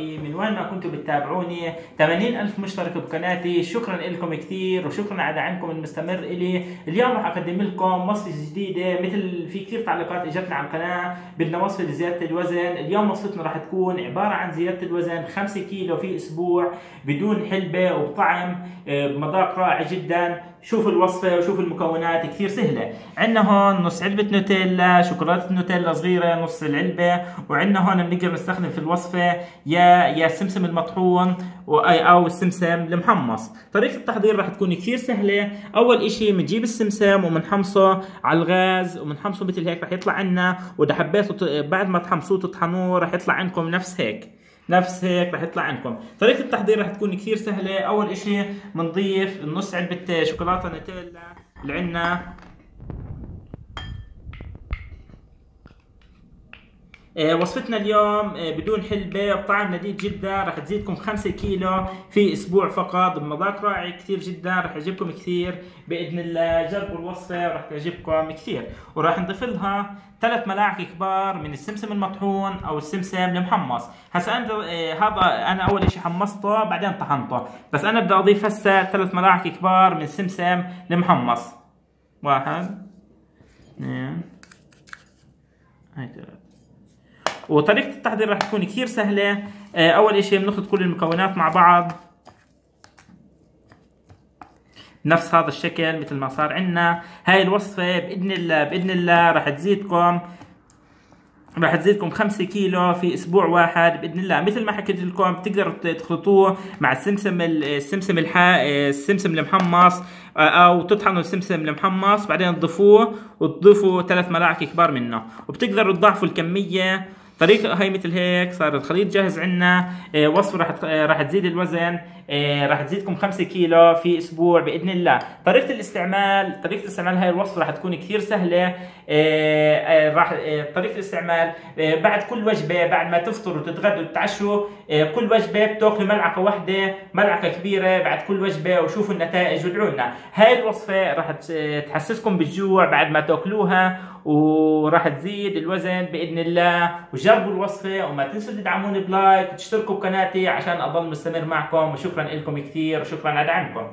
من وين ما كنتوا بتتابعوني. 80 ألف مشترك بقناتي. شكرا لكم كثير وشكرا على دعمكم المستمر إلي. اليوم راح أقدم لكم وصفة جديدة مثل في كثير تعليقات إجتنا على القناة بدنا وصفة لزيادة الوزن. اليوم وصفتنا راح تكون عبارة عن زيادة الوزن 5 كيلو في أسبوع بدون حلبة وبطعم. آه، بمذاق رائع جدا. شوفوا الوصفة وشوفوا المكونات كثير سهلة. عندنا هون نص علبة نوتيلا شوكولاتة نوتيلا صغيرة نص العلبة. وعندنا هون بنقدر نستخدم في الوصفة يا يا السمسم المطحون أو السمسم المحمص. طريقة التحضير راح تكون كثير سهلة. أول إشي بنجيب السمسم وبنحمصه على الغاز وبنحمصه مثل هيك راح يطلع عنا. وإذا حبيتوا بعد ما تحمصوه تطحنوه راح يطلع عندكم نفس هيك. نفس هيك رح يطلع عندكم. طريقة التحضير رح تكون كثير سهلة. أول إشي بنضيف نص علبة شوكولاتة نوتيلا اللي عندنا وصفتنا اليوم آه، بدون حلبة بطعم لذيذ جدا. رح تزيدكم 5 كيلو في أسبوع فقط بمذاق رائع كثير جدا. رح يعجبكم كثير. بإذن الله جربوا الوصفة رح تعجبكم كثير. وراح نضيف لها ثلاث ملاعق كبار من السمسم المطحون أو السمسم المحمص. هسا أنا آه، هذا أنا أول شيء حمصته بعدين طحنته. بس أنا بدي أضيف هسا ثلاث ملاعق كبار من السمسم المحمص. واحد اثنين هاي ثلاثة وطريقة التحضير راح تكون كثير سهلة. آه، أول شيء بناخذ كل المكونات مع بعض. نفس هذا الشكل مثل ما صار عندنا. هاي الوصفة بإذن الله بإذن الله راح تزيدكم. راح تزيدكم 5 كيلو في أسبوع واحد بإذن الله. مثل ما حكيت لكم بتقدروا تخلطوه مع السمسم السمسم الحا السمسم المحمص أو تطحنوا السمسم المحمص بعدين تضيفوه وتضيفوا ثلاث ملاعق كبار منه. وبتقدروا تضاعفوا الكمية طريقة هاي مثل هيك صار الخليط جاهز عندنا آه، وصفة راح آه، راح تزيد الوزن. راح تزيدكم 5 كيلو في أسبوع بإذن الله. طريقة الاستعمال طريقة استعمال هاي الوصفة راح تكون كثير سهلة. راح طريقة الاستعمال بعد كل وجبة بعد ما تفطروا وتتغدوا وتتعشوا كل وجبة بتأكلوا ملعقة واحدة ملعقة كبيرة بعد كل وجبة وشوفوا النتائج وادعوا لنا. هاي الوصفة راح تحسسكم بالجوع بعد ما تأكلوها. وراح تزيد الوزن بإذن الله. وجربوا الوصفة وما تنسوا تدعموني بلايك وتشتركوا بقناتي عشان أضل مستمر معكم. وشكرا لكم كثير. وشكرا على دعمكم.